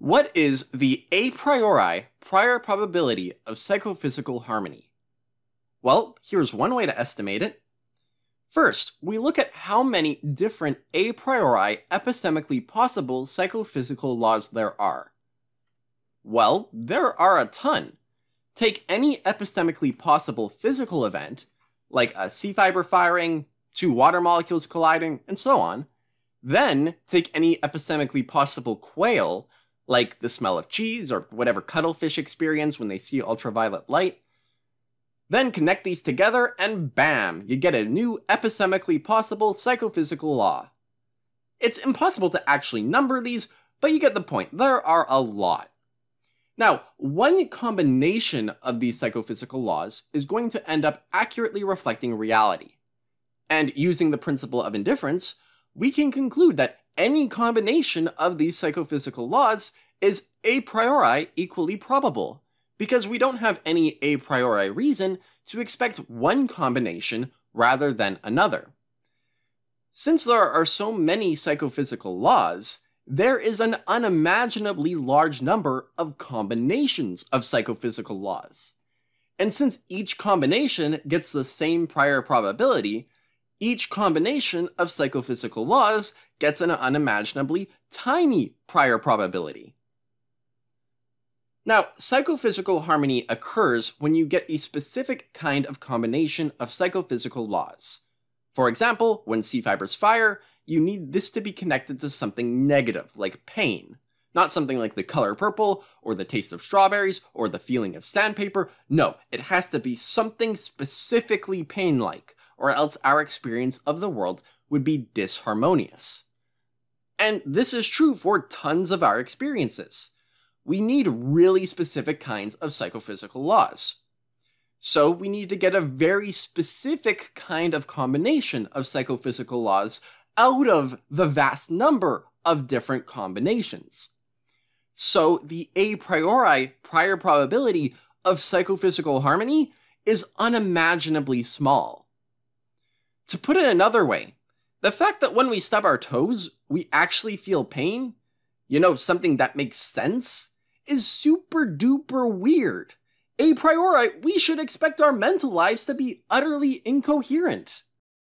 What is the a priori prior probability of psychophysical harmony? Well, here's one way to estimate it. First, we look at how many different a priori epistemically possible psychophysical laws there are. Well, there are a ton. Take any epistemically possible physical event, like a C fiber firing, two water molecules colliding, and so on. Then take any epistemically possible quale, like the smell of cheese or whatever cuttlefish experience when they see ultraviolet light. Then connect these together and bam, you get a new epistemically possible psychophysical law. It's impossible to actually number these, but you get the point, there are a lot. Now, one combination of these psychophysical laws is going to end up accurately reflecting reality. And using the principle of indifference, we can conclude that any combination of these psychophysical laws is a priori equally probable, because we don't have any a priori reason to expect one combination rather than another. Since there are so many psychophysical laws, there is an unimaginably large number of combinations of psychophysical laws. And since each combination gets the same prior probability, each combination of psychophysical laws gets an unimaginably tiny prior probability. Now, psychophysical harmony occurs when you get a specific kind of combination of psychophysical laws. For example, when C fibers fire, you need this to be connected to something negative, like pain. Not something like the color purple, or the taste of strawberries, or the feeling of sandpaper. No, it has to be something specifically pain-like, or else our experience of the world would be disharmonious. And this is true for tons of our experiences. We need really specific kinds of psychophysical laws. So we need to get a very specific kind of combination of psychophysical laws out of the vast number of different combinations. So the a priori prior probability of psychophysical harmony is unimaginably small. To put it another way, the fact that when we stub our toes, we actually feel pain, you know, something that makes sense, is super duper weird. A priori, we should expect our mental lives to be utterly incoherent.